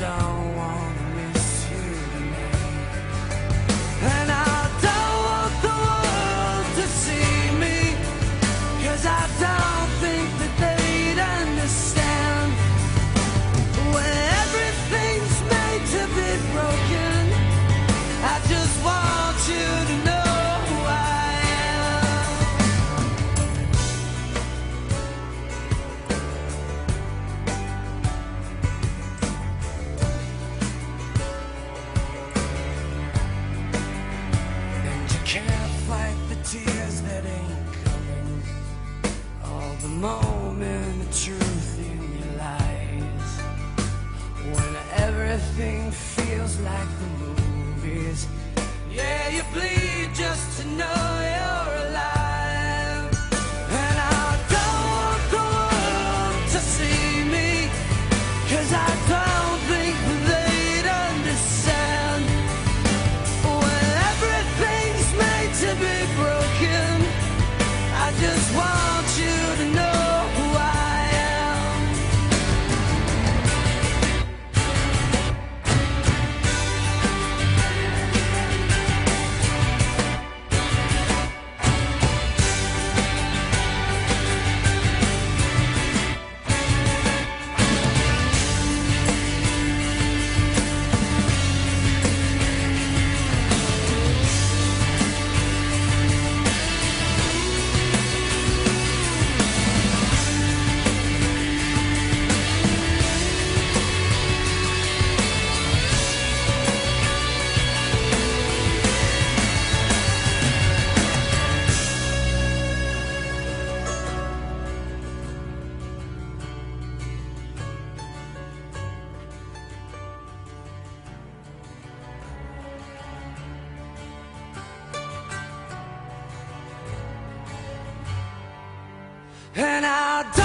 I truth in your lies when everything feels like the movies. Yeah, you bleed just to know you're alive, and I don't want the world to see me, cause I don't think they'd understand when everything's made to be broken. I just want. and I'll